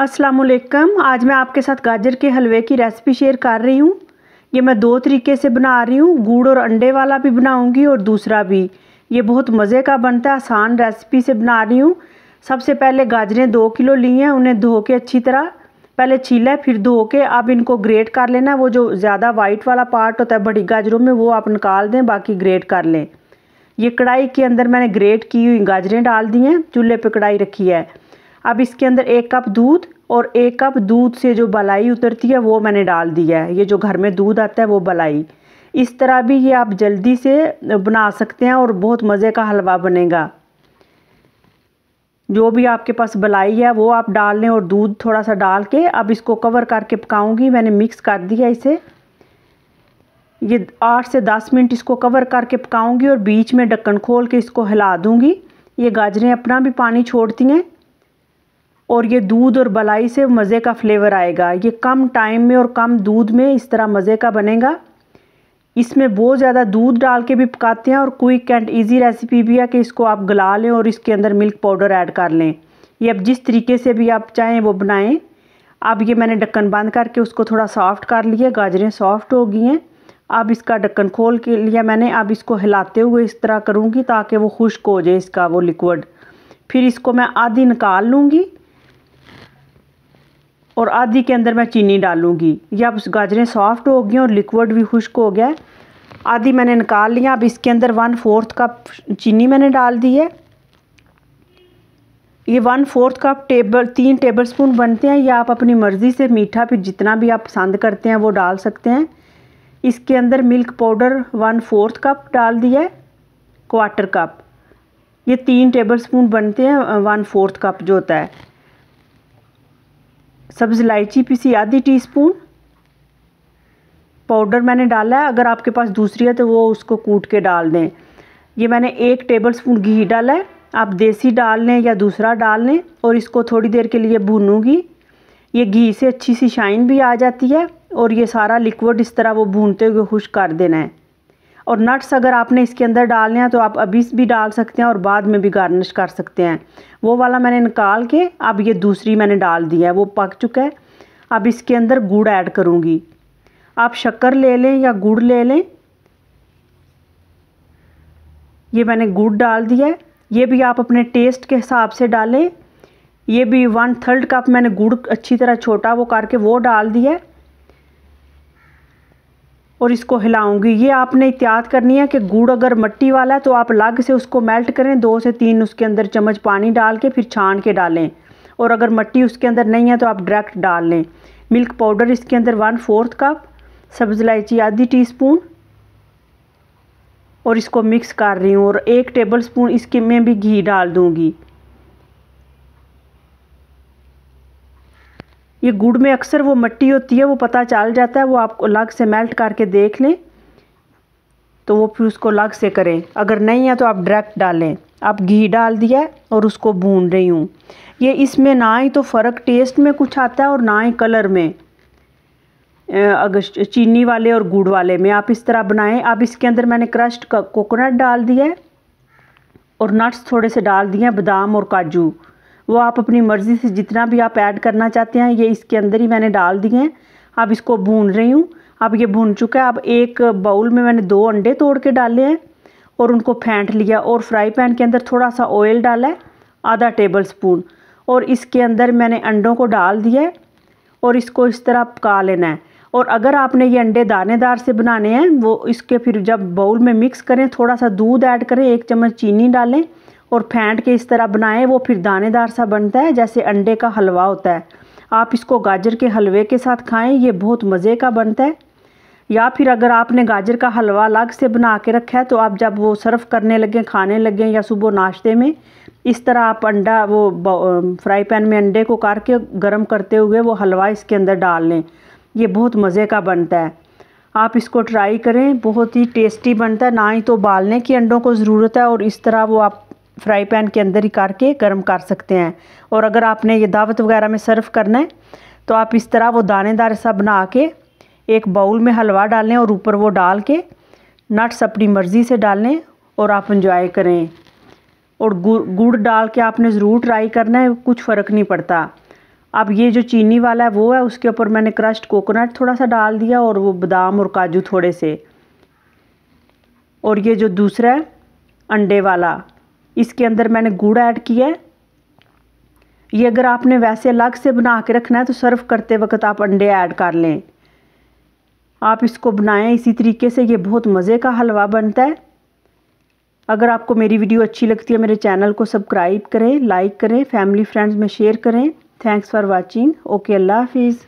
असलकम आज मैं आपके साथ गाजर के हलवे की रेसिपी शेयर कर रही हूँ। ये मैं दो तरीके से बना रही हूँ। गुड़ और अंडे वाला भी बनाऊँगी और दूसरा भी। ये बहुत मज़े का बनता है, आसान रेसिपी से बना रही हूँ। सबसे पहले गाजरें दो किलो ली हैं, उन्हें धो के अच्छी तरह। पहले छीला फिर धो के अब इनको ग्रेट कर लेना वो जो ज़्यादा वाइट वाला पार्ट होता है, बड़ी गाजरों में, वो आप निकाल दें, बाकी ग्रेट कर लें। ये कढ़ाई के अंदर मैंने ग्रेट की हुई गाजरें डाल दी हैं। चूल्हे पर कढ़ाई रखी है। अब इसके अंदर एक कप दूध और एक कप दूध से जो बलाई उतरती है, वो मैंने डाल दिया है। ये जो घर में दूध आता है, वो बलाई। इस तरह भी ये आप जल्दी से बना सकते हैं और बहुत मज़े का हलवा बनेगा। जो भी आपके पास बलाई है, वो आप डाल लें और दूध थोड़ा सा डाल के अब इसको कवर करके पकाऊँगी। मैंने मिक्स कर दिया इसे। ये आठ से दस मिनट इसको कवर करके पकाऊँगी और बीच में ढक्कन खोल के इसको हिला दूँगी। ये गाजरें अपना भी पानी छोड़ती हैं। और ये दूध और बलाई से मज़े का फ्लेवर आएगा। ये कम टाइम में और कम दूध में इस तरह मज़े का बनेगा। इसमें बहुत ज़्यादा दूध डाल के भी पकाते हैं और क्विक एंड इजी रेसिपी भी है कि इसको आप गला लें और इसके अंदर मिल्क पाउडर ऐड कर लें। ये अब जिस तरीके से भी आप चाहें वो बनाएँ। अब ये मैंने ढक्कन बंद करके उसको थोड़ा सॉफ्ट कर लिया। गाजरें सॉफ्ट हो गई हैं। अब इसका ढक्कन खोल के लिया मैंने। अब इसको हिलाते हुए इस तरह करूँगी ताकि वो खुश्क हो जाए इसका वो लिक्विड फिर इसको मैं आधी निकाल लूँगी। और आधी के अंदर मैं चीनी डालूँगी। ये अब गाजरें सॉफ्ट हो गई और लिक्विड भी खुश्क हो गया आधी मैंने निकाल लिया, अब इसके अंदर वन फोर्थ कप चीनी मैंने डाल दी है। ये वन फोर्थ कप टेबल तीन टेबल स्पून बनते हैं। या आप अपनी मर्ज़ी से मीठा फिर जितना भी आप पसंद करते हैं, वो डाल सकते हैं। इसके अंदर milk powder one fourth cup डाल दिया है क्वार्टर कप ये तीन टेबल स्पून बनते हैं वन फोर्थ कप जो होता है। सब्ज़ इलायची पीसी आधी टीस्पून पाउडर मैंने डाला है। अगर आपके पास दूसरी है तो वो उसको कूट के डाल दें। ये मैंने एक टेबल स्पून घी डाला है। आप देसी डाल लें या दूसरा डाल लें और इसको थोड़ी देर के लिए भूनूँगी। ये घी से अच्छी सी शाइन भी आ जाती है और ये सारा लिक्विड इस तरह वो भूनते हुए खुश कर देना है। और नट्स अगर आपने इसके अंदर डालने हैं तो आप अभी भी डाल सकते हैं और बाद में भी गार्निश कर सकते हैं। वो वाला मैंने निकाल के अब ये दूसरी मैंने डाल दिया है, वो पक चुका है। अब इसके अंदर गुड़ ऐड करूँगी। आप शक्कर ले लें या गुड़ ले लें। ये मैंने गुड़ डाल दिया है। ये भी आप अपने टेस्ट के हिसाब से डालें। ये भी वन थर्ड कप मैंने गुड़ अच्छी तरह छोटा वो करके वो डाल दिया है। और इसको हिलाऊँगी। ये आपने एहतियात करनी है कि गुड़ अगर मट्टी वाला है तो आप अलग से उसको मेल्ट करें, दो से तीन उसके अंदर चम्मच पानी डाल के फिर छान के डालें। और अगर मट्टी उसके अंदर नहीं है तो आप डायरेक्ट डाल लें। मिल्क पाउडर इसके अंदर वन फोर्थ कप, सब्ज़ इलायची आधी टी स्पून और इसको मिक्स कर रही हूँ और एक टेबल स्पून इसके में भी घी डाल दूँगी। ये गुड़ में अक्सर वो मट्टी होती है, वो पता चल जाता है, वो आप अलग से मेल्ट करके देख लें तो वो फिर उसको अलग से करें। अगर नहीं है तो आप डायरेक्ट डालें। आप घी डाल दिया और उसको भून रही हूँ। ये इसमें ना ही तो फ़र्क टेस्ट में कुछ आता है और ना ही कलर में। अगर चीनी वाले और गुड़ वाले में आप इस तरह बनाएँ। अब इसके अंदर मैंने क्रश्ड कोकोनट डाल दिया है और नट्स थोड़े से डाल दिए हैं, बादाम और काजू। वो आप अपनी मर्ज़ी से जितना भी आप ऐड करना चाहते हैं, ये इसके अंदर ही मैंने डाल दिए हैं। अब इसको भून रही हूँ। अब ये भून चुका है। अब एक बाउल में मैंने दो अंडे तोड़ के डाले हैं और उनको फेंट लिया और फ्राई पैन के अंदर थोड़ा सा ऑयल डाला है, आधा टेबल स्पून और इसके अंदर मैंने अंडों को डाल दिया है और इसको इस तरह पका लेना है। और अगर आपने ये अंडे दानेदार से बनाने हैं, वो इसके फिर जब बाउल में मिक्स करें, थोड़ा सा दूध ऐड करें, एक चम्मच चीनी डालें और फेंट के इस तरह बनाएँ, वो फिर दानेदार सा बनता है, जैसे अंडे का हलवा होता है। आप इसको गाजर के हलवे के साथ खाएँ, ये बहुत मज़े का बनता है। या फिर अगर आपने गाजर का हलवा अलग से बना के रखा है तो आप जब वो सर्व करने लगें, खाने लगें या सुबह नाश्ते में, इस तरह आप अंडा, वो फ्राई पैन में अंडे को करके गर्म करते हुए वो हलवा इसके अंदर डाल लें। ये बहुत मज़े का बनता है। आप इसको ट्राई करें, बहुत ही टेस्टी बनता है। ना ही तो बालने की अंडों को ज़रूरत है, और इस तरह वो आप फ्राई पैन के अंदर ही करके गर्म कर सकते हैं। और अगर आपने ये दावत वगैरह में सर्व करना है तो आप इस तरह वो दानेदार सा बना के एक बाउल में हलवा डालें और ऊपर वो डाल के नट्स अपनी मर्ज़ी से डालें और आप इंजॉय करें। और गुड़ डाल के आपने ज़रूर ट्राई करना है, कुछ फ़र्क नहीं पड़ता। अब ये जो चीनी वाला है, वो है, उसके ऊपर मैंने क्रश्ड कोकोनट थोड़ा सा डाल दिया और वो बादाम और काजू थोड़े से। और ये जो दूसरा है, अंडे वाला इसके अंदर मैंने गुड़ ऐड किया है। ये अगर आपने वैसे अलग से बना के रखना है तो सर्व करते वक्त आप अंडे ऐड कर लें। आप इसको बनाएँ इसी तरीके से, ये बहुत मज़े का हलवा बनता है। अगर आपको मेरी वीडियो अच्छी लगती है, मेरे चैनल को सब्सक्राइब करें, लाइक करें, फैमिली फ्रेंड्स में शेयर करें। Thanks for watching. ओके, अल्लाह हाफिज़।